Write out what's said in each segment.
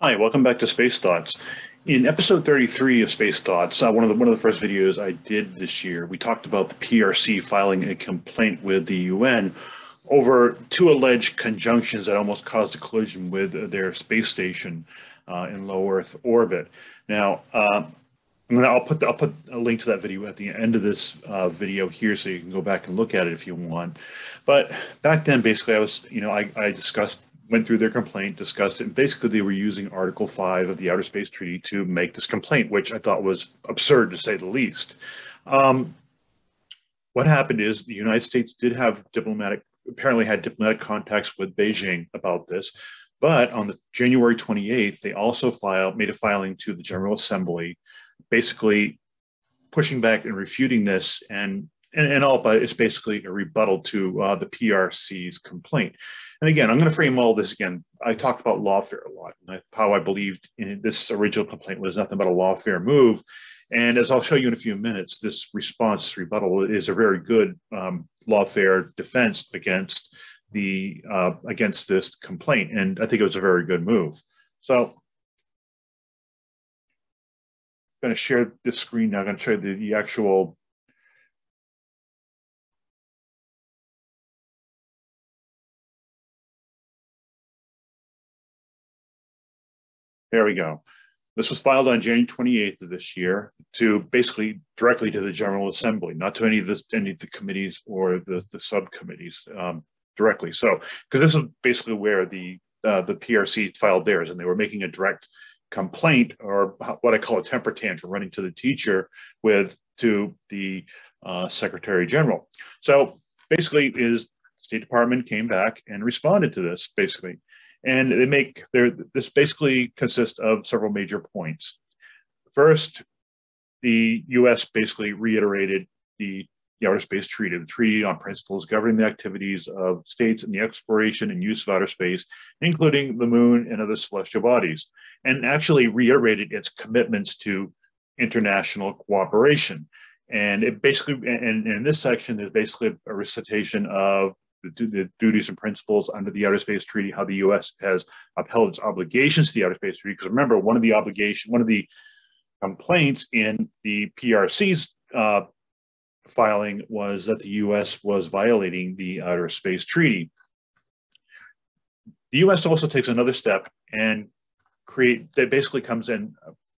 Hi, welcome back to Space Thoughts. In episode 33 of Space Thoughts, uh, one of the one of the first videos I did this year, we talked about the PRC filing a complaint with the UN over two alleged conjunctions that almost caused a collision with their space station uh, in low Earth orbit. Now, uh, I'm gonna I'll put the, I'll put a link to that video at the end of this uh, video here, so you can go back and look at it if you want. But back then, basically, I was you know I, I discussed went through their complaint, discussed it, and basically they were using Article 5 of the Outer Space Treaty to make this complaint, which I thought was absurd to say the least. Um, what happened is the United States did have diplomatic, apparently had diplomatic contacts with Beijing about this, but on the January 28th, they also filed, made a filing to the General Assembly, basically pushing back and refuting this and and, and all but it's basically a rebuttal to uh, the PRC's complaint. And again, I'm going to frame all this again. I talked about lawfare a lot, and how I believed this original complaint was nothing but a lawfare move. And as I'll show you in a few minutes, this response rebuttal is a very good um, lawfare defense against the uh, against this complaint, and I think it was a very good move. So I'm going to share this screen now. I'm going to show you the, the actual There we go. This was filed on January 28th of this year to basically directly to the General Assembly, not to any of the, any of the committees or the, the subcommittees um, directly. So, because this is basically where the uh, the PRC filed theirs, and they were making a direct complaint or what I call a temper tantrum, running to the teacher with to the uh, Secretary General. So basically, is State Department came back and responded to this basically and they make their this basically consists of several major points. First, the U.S. basically reiterated the, the Outer Space Treaty, the Treaty on Principles governing the activities of states in the exploration and use of outer space, including the moon and other celestial bodies, and actually reiterated its commitments to international cooperation. And it basically, and, and in this section, there's basically a recitation of the, the, duties and principles under the Outer Space Treaty, how the U.S. has upheld its obligations to the Outer Space Treaty. Because remember, one of the obligation, one of the complaints in the PRC's uh, filing was that the U.S. was violating the Outer Space Treaty. The U.S. also takes another step and create that basically comes and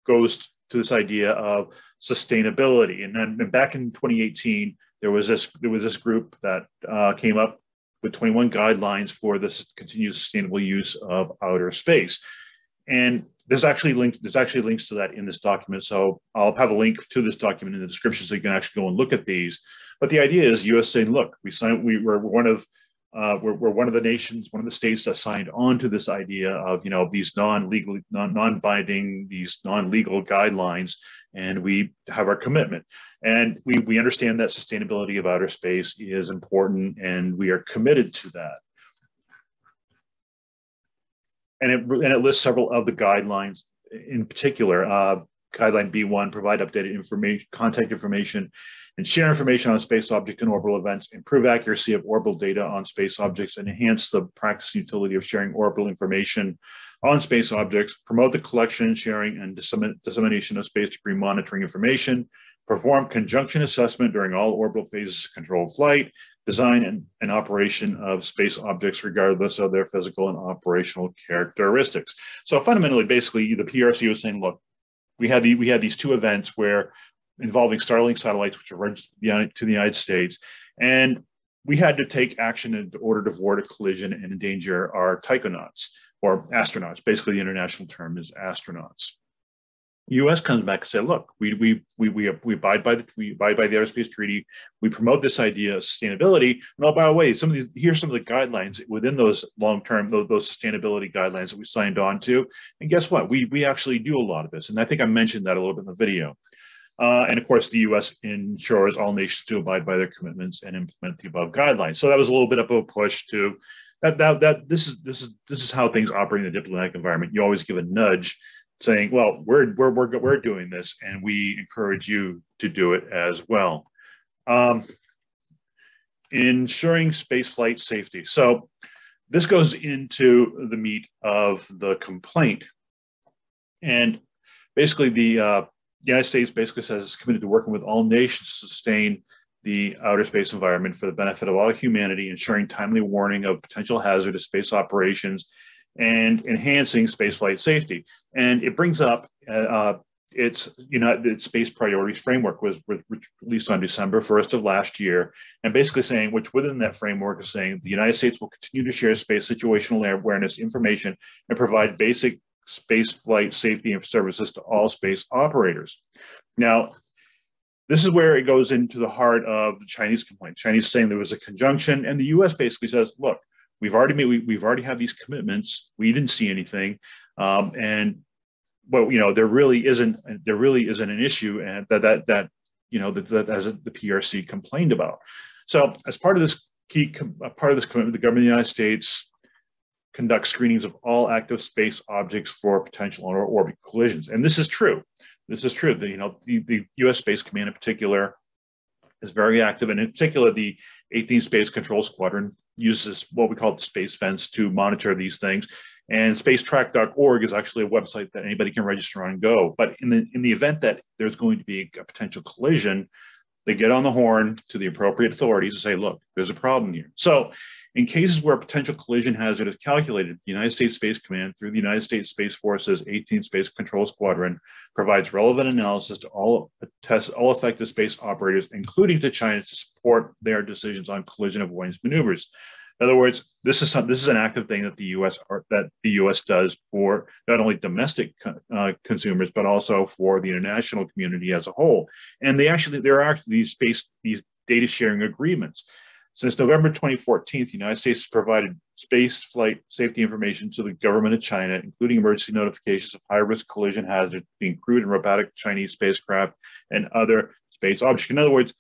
goes to this idea of sustainability. And then and back in 2018, there was this there was this group that uh, came up with 21 guidelines for this continued sustainable use of outer space. And there's actually link, there's actually links to that in this document. So I'll have a link to this document in the description so you can actually go and look at these. But the idea is US saying, look, we signed, we were one of uh, we're, we're, one of the nations, one of the states that signed on to this idea of, you know, these non-legal, non, non-binding, these non-legal guidelines, and we have our commitment. And we, we understand that sustainability of outer space is important, and we are committed to that. And it, and it lists several of the guidelines in particular. Uh, guideline B1, provide updated information, contact information and share information on space object and orbital events, improve accuracy of orbital data on space objects, and enhance the practice utility of sharing orbital information on space objects, promote the collection, sharing, and dissemination of space debris monitoring information, perform conjunction assessment during all orbital phases of controlled flight, design and, and, operation of space objects regardless of their physical and operational characteristics. So fundamentally, basically, the PRC was saying, look, we had the, we had these two events where involving Starlink satellites, which are registered to the United States. And we had to take action in order to avoid a collision and endanger our taikonauts or astronauts. Basically, the international term is astronauts. U.S. comes back and said, "Look, we we we we, we abide by the we abide by the Space Treaty. We promote this idea of sustainability. And oh, by the way, some of these here's some of the guidelines within those long term those, those sustainability guidelines that we signed on to. And guess what? We we actually do a lot of this. And I think I mentioned that a little bit in the video. Uh, and of course, the U.S. ensures all nations to abide by their commitments and implement the above guidelines. So that was a little bit of a push to that. That, that this is this is this is how things operate in the diplomatic environment. You always give a nudge, saying, "Well, we're we're we're we're doing this, and we encourage you to do it as well." Um, ensuring spaceflight safety. So this goes into the meat of the complaint And basically, the uh, United States basically says it's committed to working with all nations to sustain the outer space environment for the benefit of all humanity, ensuring timely warning of potential hazardous space operations and enhancing spaceflight safety. And it brings up uh, its United Space Priorities Framework was, was released on December 1st of last year, and basically saying, which within that framework is saying the United States will continue to share space situational awareness information and provide basic space flight safety services to all space operators. Now, this is where it goes into the heart of the Chinese complaint. Chinese saying there was a conjunction, and the U.S. basically says, "Look, we've already made, we, have already had these commitments. We didn't see anything, um, and well, you know, there really isn't there really isn't an issue, and that that that you know that, that as the PRC complained about. So, as part of this key part of this commitment, the government of the United States conduct screenings of all active space objects for potential or orbit collisions. And this is true. This is true. The, you know, the, the U.S. Space Command in particular is very active, and in particular, the 18th Space Control Squadron uses what we call the space fence to monitor these things. And spacetrack.org is actually a website that anybody can register on and go. But in the in the event that there's going to be a potential collision, they get on the horn to the appropriate authorities and say, look, there's a problem here. So in cases where a potential collision hazard is calculated, the United States Space Command, through the United States Space Force's 18th Space Control Squadron, provides relevant analysis to all, test, all affected space operators, including to China, to support their decisions on collision avoidance maneuvers. In other words, this is some, this is an active thing that the U.S. Are, that the U.S. does for not only domestic uh, consumers but also for the international community as a whole. And they actually there are these space these data sharing agreements. Since November 2014, the United States has provided space flight safety information to the government of China, including emergency notifications of high-risk collision hazards being crewed and robotic Chinese spacecraft and other space objects. In other words,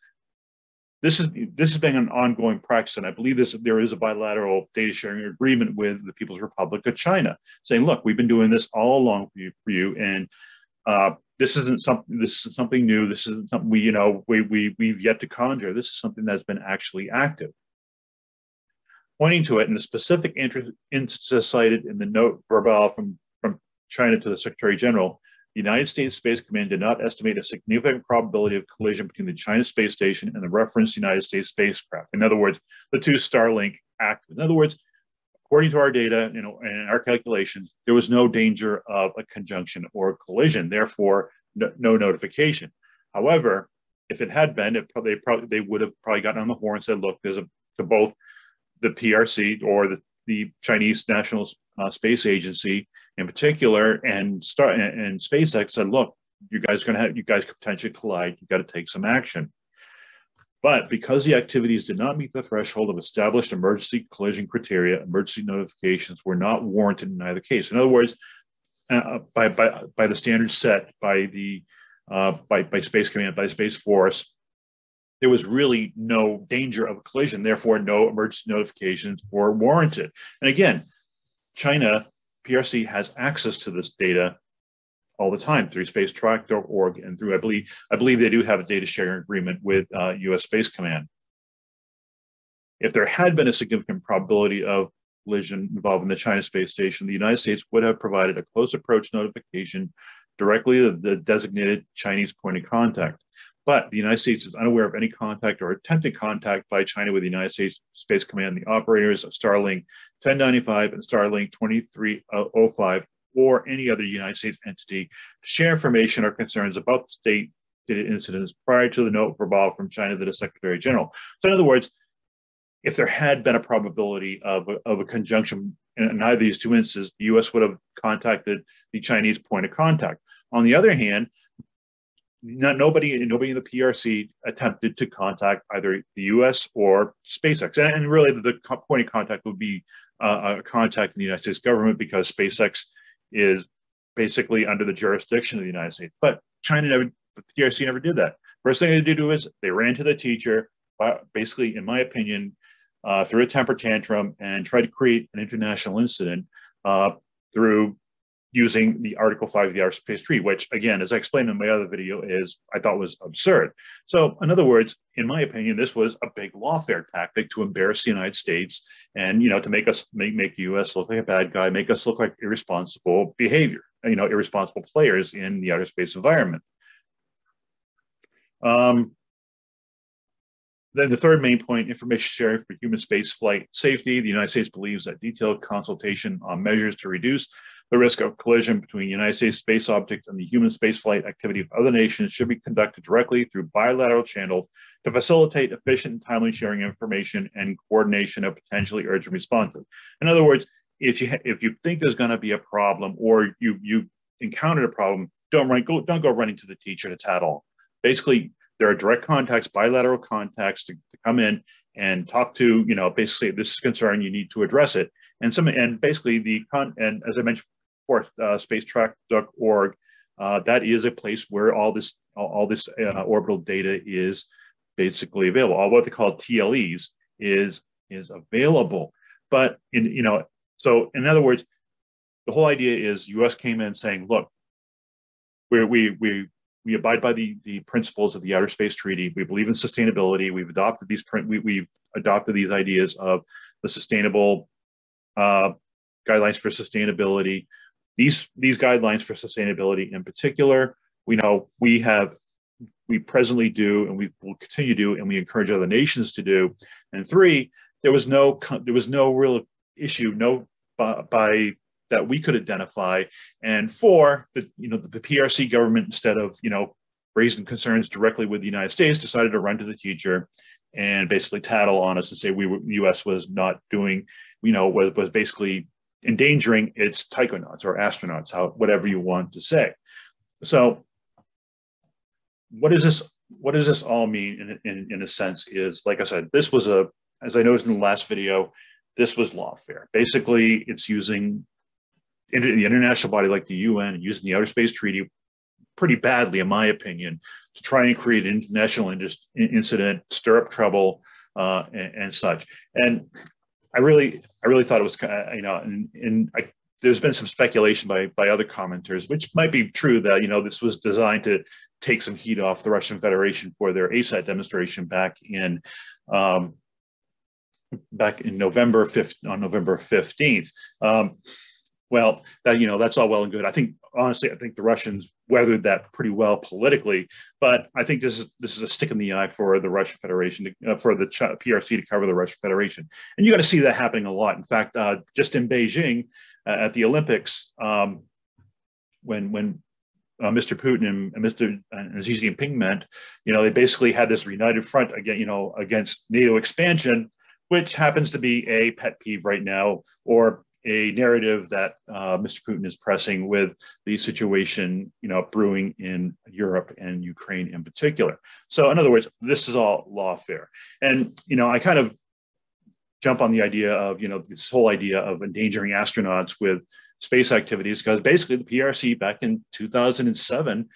this is this has been an ongoing practice, and I believe this there is a bilateral data sharing agreement with the People's Republic of China, saying, "Look, we've been doing this all along for you, for you and uh, this isn't something this is something new this isn't something we you know we, we we've yet to conjure this is something that's been actually active. Pointing to it in the specific instances cited in the note verbale from from china to the secretary general the united states space command did not estimate a significant probability of collision between the china space station and the referenced united states spacecraft. In other words the two starlink act in other words according to our data you know, and our calculations, there was no danger of a conjunction or a collision, therefore no, no notification. However, if it had been, it probably, they would have probably gotten on the horn and said, look, there's a to both the PRC or the, the Chinese National uh, Space Agency in particular and start and, and SpaceX said, look, you guys to have you guys could potentially collide. You got to take some action. But because the activities did not meet the threshold of established emergency collision criteria, emergency notifications were not warranted in either case. In other words, uh, by, by, by the standards set by the uh, by, by Space Command, by Space Force, there was really no danger of a collision. Therefore, no emergency notifications were warranted. And again, China PRC has access to this data all the time through spacetrack.org and through, I believe, I believe they do have a data sharing agreement with uh, US Space Command. If there had been a significant probability of collision involving the China space station, the United States would have provided a close approach notification directly to the designated Chinese point of contact. But the United States is unaware of any contact or attempted contact by China with the United States Space Command, the operators of Starlink 1095 and Starlink 2305 or any other United States entity to share information or concerns about the state incidents prior to the note verbale from China to the Secretary General. So, in other words, if there had been a probability of a, of a conjunction in either of these two instances, the U.S. would have contacted the Chinese point of contact. On the other hand, not, nobody, nobody in the PRC attempted to contact either the U.S. or SpaceX, and, and really the, the, point of contact would be uh, a contact in the United States government because SpaceX is basically under the jurisdiction of the United States. But China never, the PRC never did that. First thing they did was they ran to the teacher, basically, in my opinion, uh, through a temper tantrum and tried to create an international incident uh, through using the Article 5 of the Outer Space Treaty, which, again, as I explained in my other video, is I thought was absurd. So, in other words, in my opinion, this was a big lawfare tactic to embarrass the United States and, you know, to make us make, make the U.S. look like a bad guy, make us look like irresponsible behavior, you know, irresponsible players in the outer space environment. Um, then the third main point, information sharing for human space flight safety. The United States believes that detailed consultation on measures to reduce the risk of collision between United States space object and the human spaceflight activity of other nations should be conducted directly through bilateral channels to facilitate efficient and timely sharing information and coordination of potentially urgent responses. In other words, if you if you think there's going to be a problem or you you encountered a problem, don't run go don't go running to the teacher to tattle. Basically, there are direct contacts, bilateral contacts to, to come in and talk to you know basically this is concern you need to address it and some and basically the con and as I mentioned course, uh, spacetrack.org. Uh, that is a place where all this all, this uh, orbital data is basically available. All what they call TLEs is is available. But in you know, so in other words, the whole idea is U.S. came in saying, look, we we we we abide by the the principles of the Outer Space Treaty. We believe in sustainability. We've adopted these print. We, we've adopted these ideas of the sustainable uh, guidelines for sustainability these these guidelines for sustainability in particular we know we have we presently do and we will continue to do and we encourage other nations to do. And three there was no there was no real issue no by, by that we could identify. And four the you know the, the prc government instead of you know raising concerns directly with the united states decided to run to the teacher and basically tattle on us and say we were, us was not doing you know was, was basically endangering its taikonauts or astronauts, how whatever you want to say. So, what does this what does this all mean in, in, in a sense is like I said, this was a as I noticed in the last video, this was lawfare. Basically, it's using the international body like the UN and using the Outer Space Treaty pretty badly, in my opinion, to try and create an international incident, stir up trouble, uh, and, and, such. And I really, I really thought it was kind of, you know, and, and I, there's been some speculation by by other commenters, which might be true that you know this was designed to take some heat off the Russian Federation for their ASAT demonstration back in um, back in November 5th on November 15th. Um, well, that you know that's all well and good. I think honestly, I think the Russians weathered that pretty well politically, but I think this is this is a stick in the eye for the Russian Federation to, uh, for the Ch- PRC to cover the Russian Federation, and you got to see that happening a lot. In fact, uh, just in Beijing uh, at the Olympics, um, when when uh, Mr. Putin and, and Mr. and Xi Jinping met, you know, they basically had this united front again, you know, against NATO expansion, which happens to be a pet peeve right now, or a narrative that uh, Mr. Putin is pressing with the situation, you know, brewing in Europe and Ukraine in particular. So, in other words, this is all lawfare. And you know, I kind of jump on the idea of you know this whole idea of endangering astronauts with space activities because basically the PRC back in 2007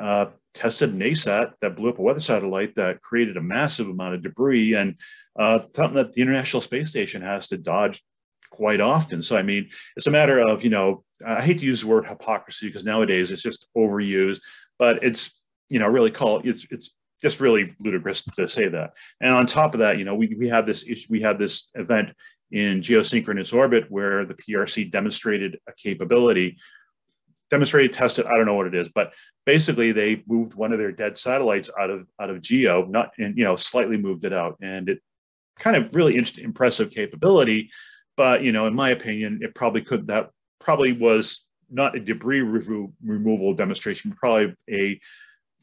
uh, tested an ASAT that blew up a weather satellite that created a massive amount of debris and uh, something that the International Space Station has to dodge quite often. So, I mean, it's a matter of, you know, I hate to use the word hypocrisy because nowadays it's just overused, but it's, you know, really call it's, it's just really ludicrous to say that. And on top of that, you know, we, we have this issue, we have this event in geosynchronous orbit where the PRC demonstrated a capability, demonstrated, tested, I don't know what it is, but basically they moved one of their dead satellites out of out of geo, not and you know, slightly moved it out. And it kind of really impressive capability but you know, in my opinion, it probably could that probably was not a debris removal demonstration, probably a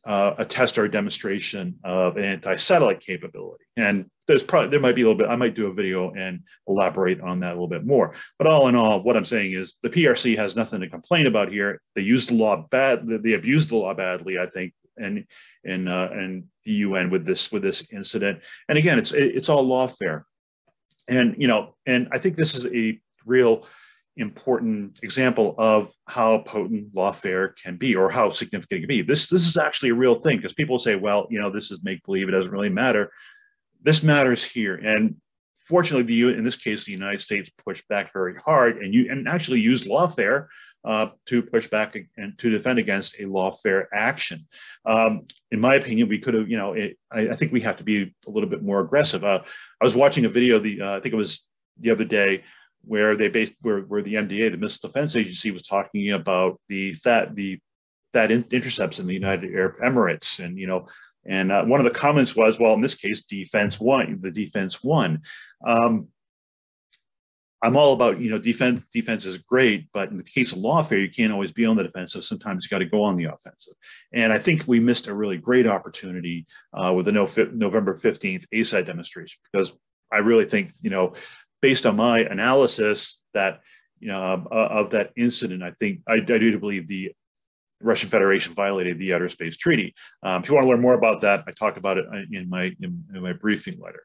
uh, a test or a demonstration of an anti-satellite capability. And there's probably there might be a little bit. I might do a video and elaborate on that a little bit more. But all in all, what I'm saying is the PRC has nothing to complain about here. They used the law bad. They abused the law badly, I think, and in uh, and the UN with this with this incident. And again, it's it's all lawfare and you know and i think this is a real important example of how potent lawfare can be or how significant it can be. This this is actually a real thing because people say well you know this is make believe it doesn't really matter. This matters here. And fortunately the in this case the united states pushed back very hard and you and actually used lawfare uh, to push back and to defend against a lawfare action. Um, in my opinion, we could have, you know, it, I, I, think we have to be a little bit more aggressive. Uh, I was watching a video, the uh, I think it was the other day, where they based where, where the MDA, the Missile Defense Agency, was talking about the that the that in, intercepts in the United Arab Emirates, and you know, and uh, one of the comments was, well, in this case, defense won. The defense won. Um, I'm all about, you know, defense. Defense is great, but in the case of lawfare, you can't always be on the defensive. Sometimes you got to go on the offensive. And I think we missed a really great opportunity uh, with the no, November 15th ASAT demonstration because I really think, you know, based on my analysis that, you know, uh, of that incident, I think I, I do believe the Russian Federation violated the Outer Space Treaty. Um, if you want to learn more about that, I talk about it in my in, in my briefing letter.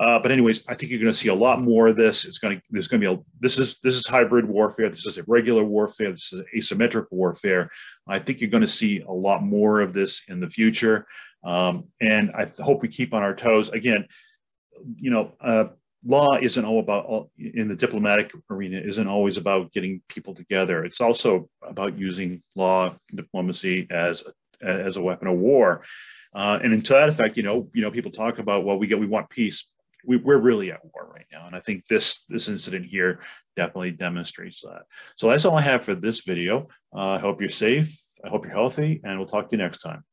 Uh, but anyways, I think you're going to see a lot more of this. It's going to there's going to be a this is this is hybrid warfare. This is a regular warfare. This is asymmetric warfare. I think you're going to see a lot more of this in the future. Um, and I hope we keep on our toes. Again, you know, uh, law isn't all about all, in the diplomatic arena isn't always about getting people together. It's also about using law diplomacy as as a weapon of war. Uh, and to that effect, you know, you know, people talk about well, we get we want peace we, we're really at war right now. And I think this, this incident here definitely demonstrates that. So that's all I have for this video. Uh, I hope you're safe. I hope you're healthy and we'll talk to you next time.